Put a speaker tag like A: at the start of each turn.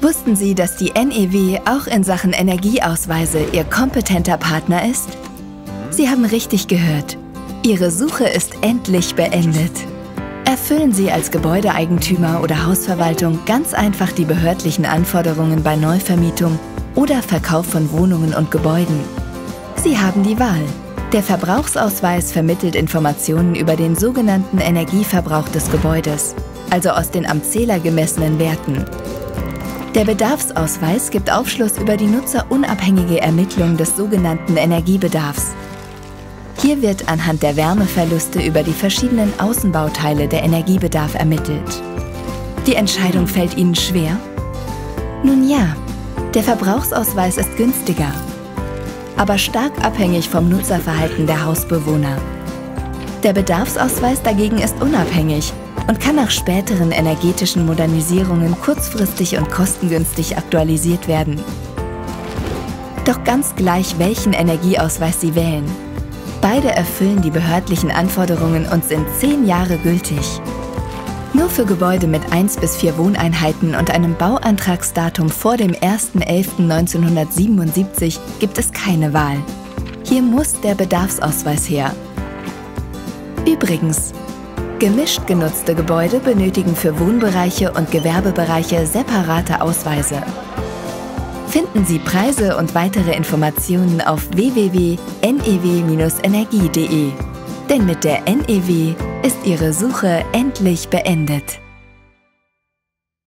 A: Wussten Sie, dass die NEW auch in Sachen Energieausweise Ihr kompetenter Partner ist? Sie haben richtig gehört. Ihre Suche ist endlich beendet. Erfüllen Sie als Gebäudeeigentümer oder Hausverwaltung ganz einfach die behördlichen Anforderungen bei Neuvermietung oder Verkauf von Wohnungen und Gebäuden. Sie haben die Wahl. Der Verbrauchsausweis vermittelt Informationen über den sogenannten Energieverbrauch des Gebäudes, also aus den am Zähler gemessenen Werten. Der Bedarfsausweis gibt Aufschluss über die nutzerunabhängige Ermittlung des sogenannten Energiebedarfs. Hier wird anhand der Wärmeverluste über die verschiedenen Außenbauteile der Energiebedarf ermittelt. Die Entscheidung fällt Ihnen schwer? Nun ja, der Verbrauchsausweis ist günstiger aber stark abhängig vom Nutzerverhalten der Hausbewohner. Der Bedarfsausweis dagegen ist unabhängig und kann nach späteren energetischen Modernisierungen kurzfristig und kostengünstig aktualisiert werden. Doch ganz gleich, welchen Energieausweis Sie wählen. Beide erfüllen die behördlichen Anforderungen und sind zehn Jahre gültig. Nur für Gebäude mit 1 bis 4 Wohneinheiten und einem Bauantragsdatum vor dem 1.11.1977 gibt es keine Wahl. Hier muss der Bedarfsausweis her. Übrigens, gemischt genutzte Gebäude benötigen für Wohnbereiche und Gewerbebereiche separate Ausweise. Finden Sie Preise und weitere Informationen auf www.new-energie.de. Denn mit der NEW ist Ihre Suche endlich beendet.